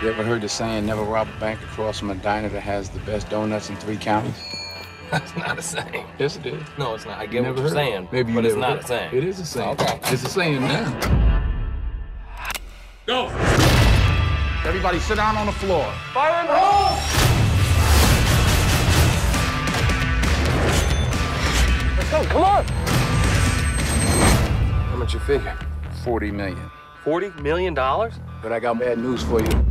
You ever heard the saying, never rob a bank across from a diner that has the best donuts in three counties? That's not a saying. Yes, it is. No, it's not. I get Never what you're heard it? saying, Maybe you but it's never not heard a saying. It is a saying. Okay. It's a saying now. Go! Everybody sit down on the floor. Fire and the hole! Let's go. Come on. How much you figure? 40 million. Forty million dollars? But I got bad news for you.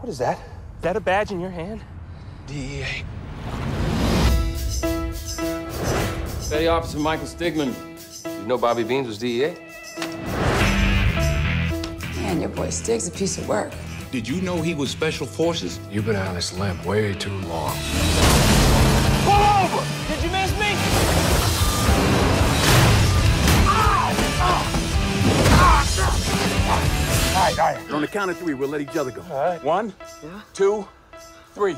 What is that? Is that a badge in your hand? DEA. Petty Officer Michael Stigman. You know Bobby Beans was DEA? Man, your boy Stig's a piece of work. Did you know he was special forces? You've been on this limb way too long. Pull over! Right, all right. And on the count of three, we'll let each other go. All right. One, two, three.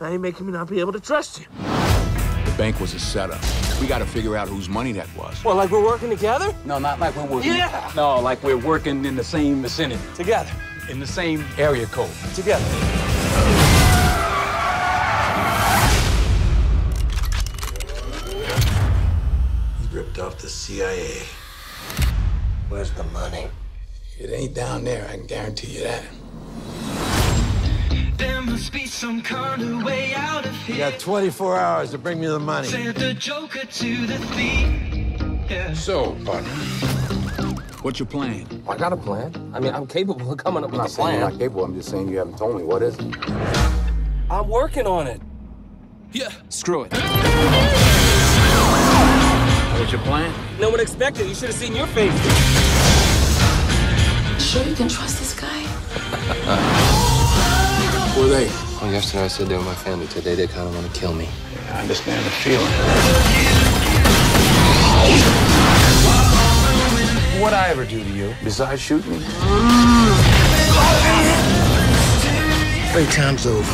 How ain't making me not be able to trust you? The bank was a setup. We got to figure out whose money that was. Well, like we're working together? No, not like we're working. Yeah. No, like we're working in the same vicinity, Together. in the same area code. Together. He ripped off the CIA. Where's the money? It ain't down there, I can guarantee you that. There must be some kind of way out of You got 24 hours to bring me the money. Said the Joker to the thief. Yeah. So, partner, what's your plan? I got a plan. I mean, I'm capable of coming up with I'm a not saying you're not capable, I'm just saying you haven't told me. What is it? I'm working on it. Yeah, screw it. What's your plan? No one expected. You should have seen your face. Sure you can trust this guy? Who are they? Well, yesterday I said they were my family. Today they kind of want to kill me. I understand the feeling. What'd I ever do to you? Besides shooting me, times over.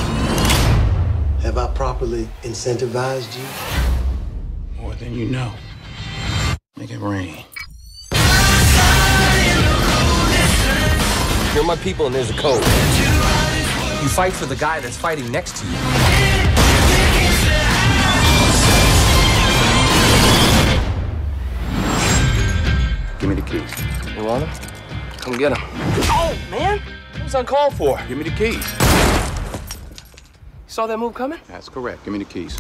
Have I properly incentivized you? more than you know. Make it rain. You're my people, and there's a code. You fight for the guy that's fighting next to you. Give me the keys. You want them? Come get them. Oh, man! That was uncalled for. Give me the keys. You saw that move coming? That's correct. Give me the keys.